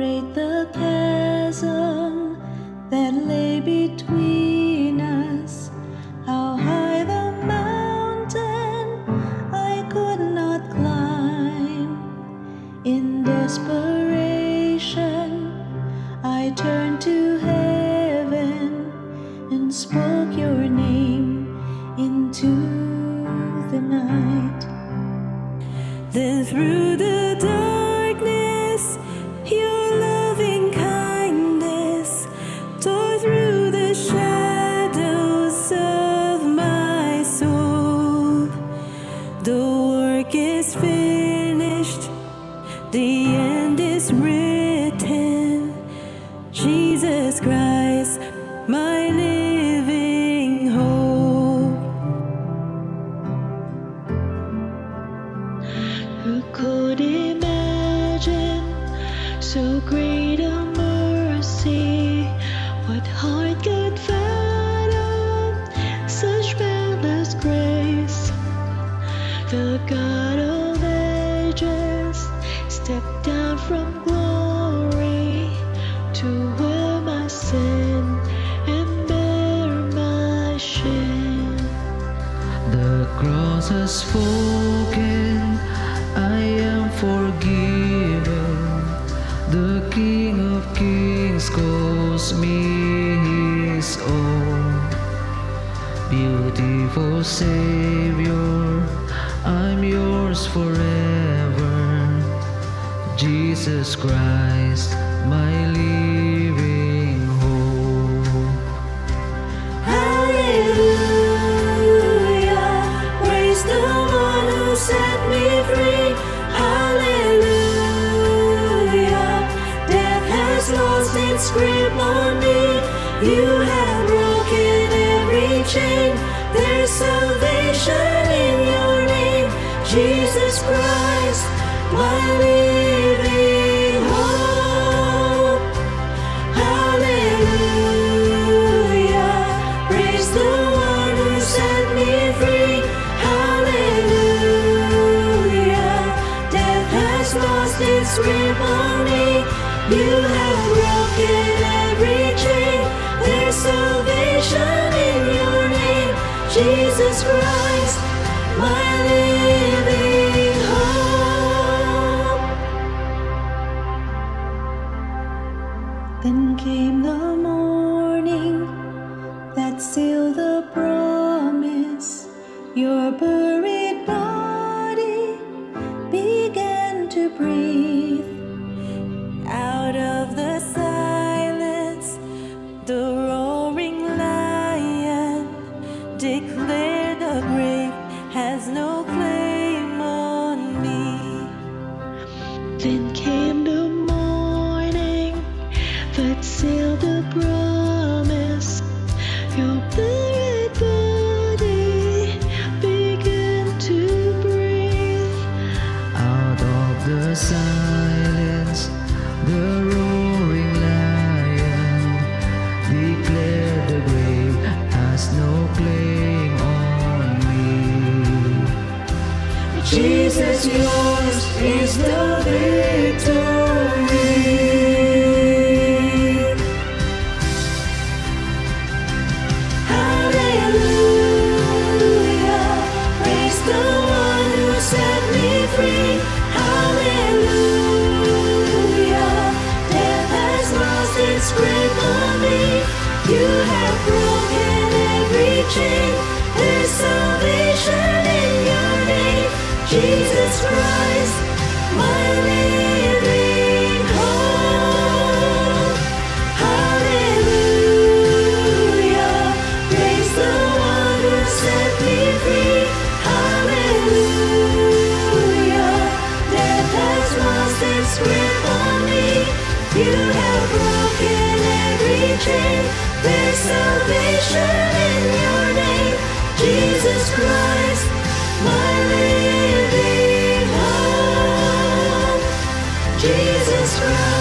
separate the chasm that lay. The God of ages stepped down from glory to wear my sin and bear my shame. The cross has spoken, I am forgiven. The King of Kings calls me his own. Beautiful Savior, Jesus Christ, my living hope. Hallelujah, praise the one who set me free. Hallelujah, death has lost its grip on me. You have broken every chain. There's salvation in your name, Jesus Christ, my living Jesus Christ, my living hope. Then came the morning that sealed the promise. Your buried Then came the morning that sealed the promise. Your buried body began to breathe. Out of the silence, the Jesus, yours is the victory. Hallelujah, praise the one who set me free. Hallelujah, death has lost its grip on me. You have broken every chain. There's salvation Jesus Christ, my living hope. Hallelujah, praise the one who set me free. Hallelujah, death has lost its grip on me. You have broken every chain. There's salvation in your name, Jesus Christ, my living hope. Jesus Christ.